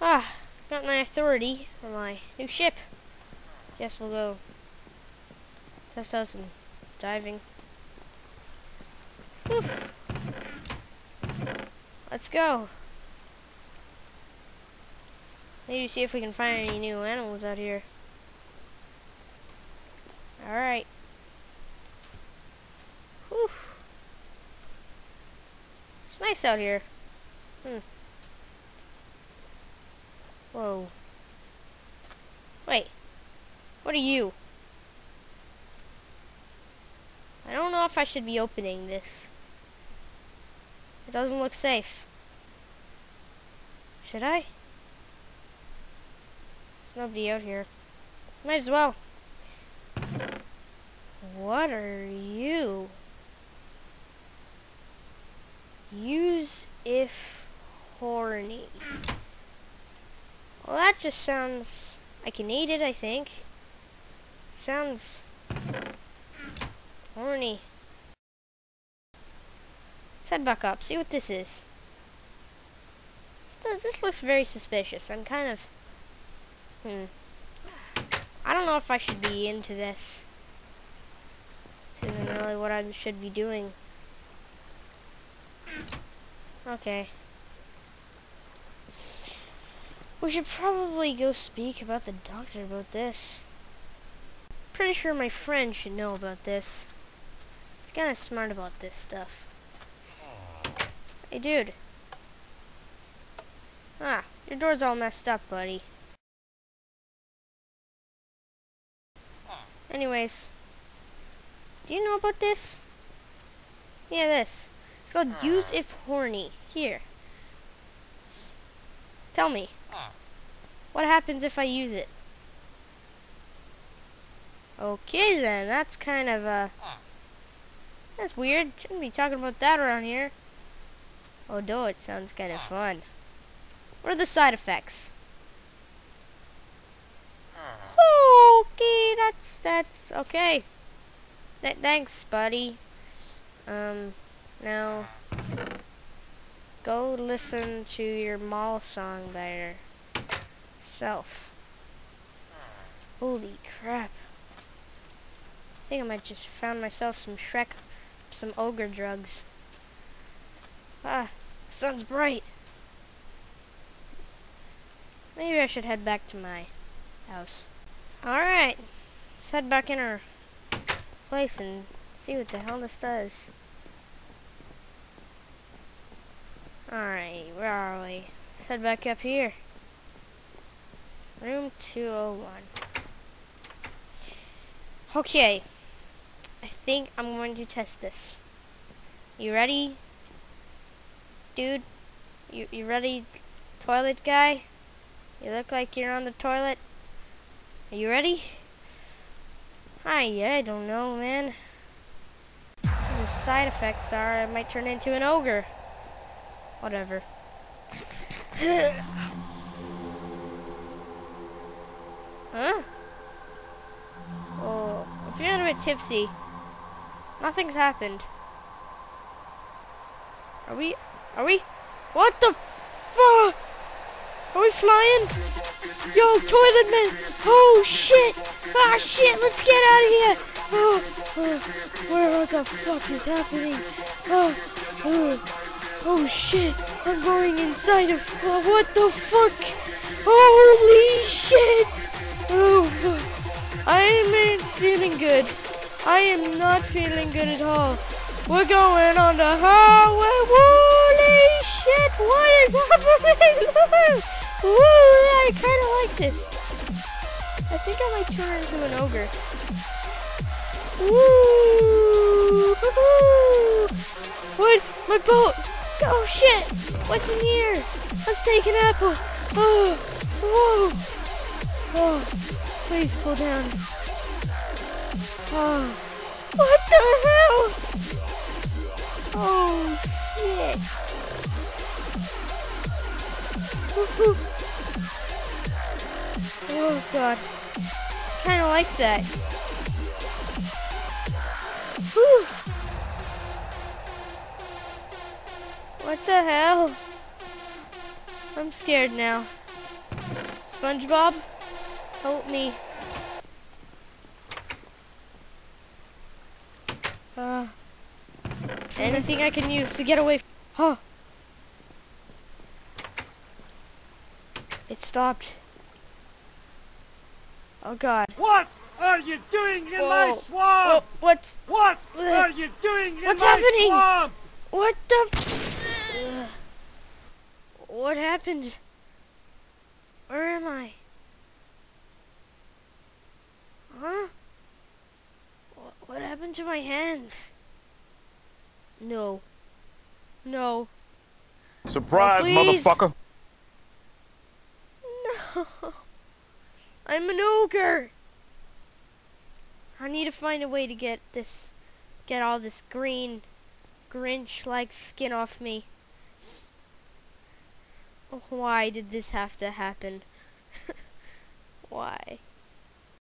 Ah, got my authority for my new ship. Guess we'll go test out some diving. Let's go. Maybe see if we can find any new animals out here. Alright. Whew. It's nice out here. Hmm. Whoa. Wait. What are you? I don't know if I should be opening this. It doesn't look safe. Should I? There's nobody out here. Might as well. What are you? Use if horny. Well, that just sounds... I can eat it, I think. Sounds... horny. Let's head back up, see what this is. This looks very suspicious. I'm kind of... Hmm. I don't know if I should be into this. This isn't really what I should be doing. Okay. We should probably go speak about the doctor about this. Pretty sure my friend should know about this. He's kind of smart about this stuff. Hey, dude. Ah, your door's all messed up, buddy. Anyways, do you know about this? Yeah, this. It's called Use If Horny. Here. Tell me. What happens if I use it? Okay then, that's kind of, uh... That's weird. Shouldn't be talking about that around here. Although it sounds kind of fun. What are the side effects? Okay, that's, that's, okay. Th thanks, buddy. Um, now, go listen to your mall song by yourself. Holy crap. I think I might just found myself some Shrek, some ogre drugs. Ah, sun's bright. Maybe I should head back to my house. Alright, let's head back in our place and see what the hell this does. Alright, where are we? Let's head back up here. Room 201. Okay. I think I'm going to test this. You ready? Dude? You, you ready, toilet guy? You look like you're on the toilet. Are you ready? Hi, yeah, I don't know, man. The side effects are I might turn into an ogre. Whatever. huh? Oh, I'm feeling a bit tipsy. Nothing's happened. Are we? Are we? What the fuck? Are we flying? Yo, toilet man! Oh shit! Ah shit! Let's get out of here! Oh, oh, where the fuck is happening? Oh, oh. Oh shit, I'm going inside of, uh, what the fuck? Holy shit! Oh. I am feeling good. I am not feeling good at all. We're going on the highway. Holy shit, what is happening? Woo, I kind of like this. I think I might turn into an ogre. Woo! What? My boat! Oh shit! What's in here? Let's take an apple. Oh, whoa! Oh, please pull down. Oh, what the hell? Oh shit! Oh god, kind of like that. Whew. What the hell? I'm scared now. SpongeBob, help me. Uh, anything I can use to get away. Huh. It stopped. Oh god. What are you doing in Whoa. my swamp? Oh, what's What are you doing in What's my happening? swamp? what the? what happened? Where am I? Huh? Wh- What happened to my hands? No. No. Surprise, Oh, motherfucker. No. I'm an ogre. I need to find a way to get this, get all this green, Grinch-like skin off me. Why did this have to happen? Why?